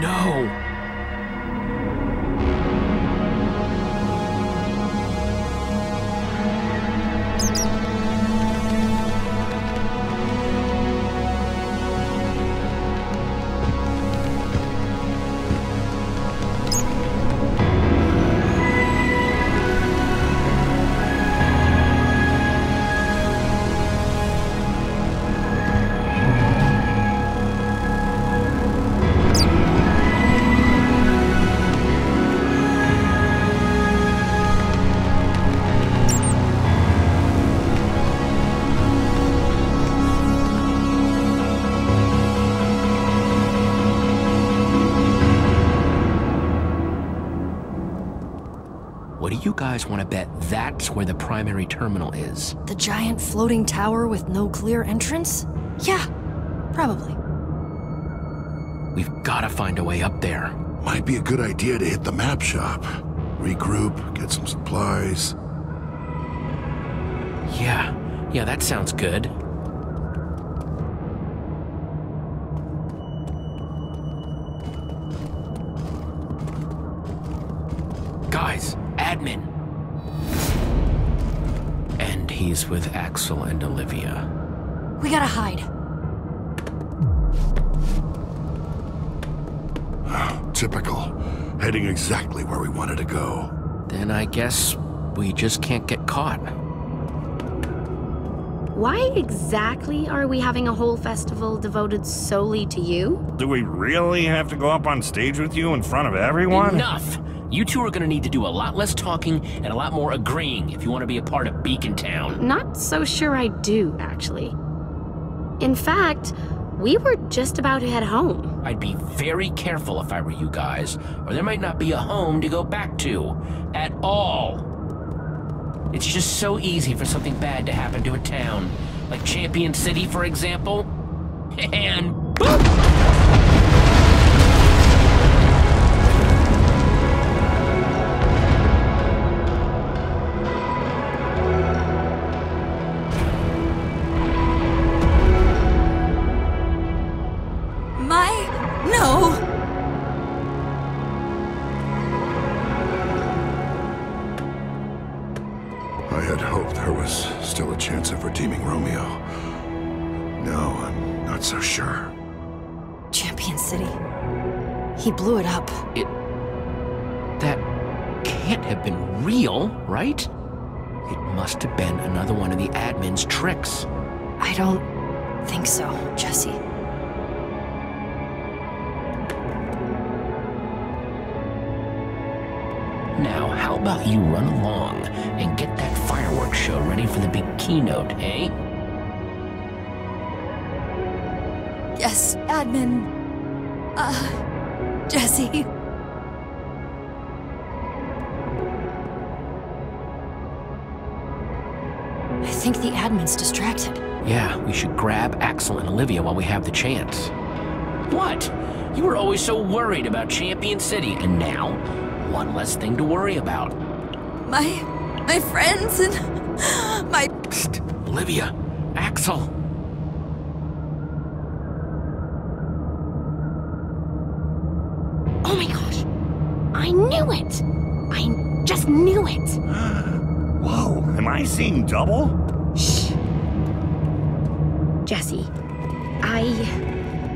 no! What do you guys want to bet that's where the primary terminal is? The giant floating tower with no clear entrance? Yeah, probably. We've got to find a way up there. Might be a good idea to hit the map shop. Regroup, get some supplies. Yeah, yeah, that sounds good. Guys, admin. And he's with Axel and Olivia. We gotta hide. Typical. Heading exactly where we wanted to go. Then I guess we just can't get caught. Why exactly are we having a whole festival devoted solely to you? Do we really have to go up on stage with you in front of everyone? Enough! You two are gonna need to do a lot less talking and a lot more agreeing if you want to be a part of Beacon Town. Not so sure I do, actually. In fact, we were just about to head home. I'd be very careful if I were you guys, or there might not be a home to go back to. At all. It's just so easy for something bad to happen to a town. Like Champion City, for example. And boop! My. No! I had hoped there was still a chance of redeeming Romeo. Now I'm not so sure. Champion City. He blew it up. It. That can't have been real, right? It must have been another one of the admin's tricks. I don't think so, Jesse. Now, how about you run along and get that fireworks show ready for the big keynote, eh? Yes, admin. Uh, Jesse. I think the admin's distracted. Yeah, we should grab Axel and Olivia while we have the chance. What? You were always so worried about Champion City, and now, one less thing to worry about. My. my friends and. my. Psst, Olivia, Axel. Oh my gosh! I knew it! I just knew it! Whoa, am I seeing double? Shh. Jesse, I.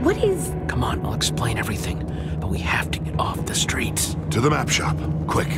What is. Come on, I'll explain everything, but we have to get off the streets. To the map shop, quick.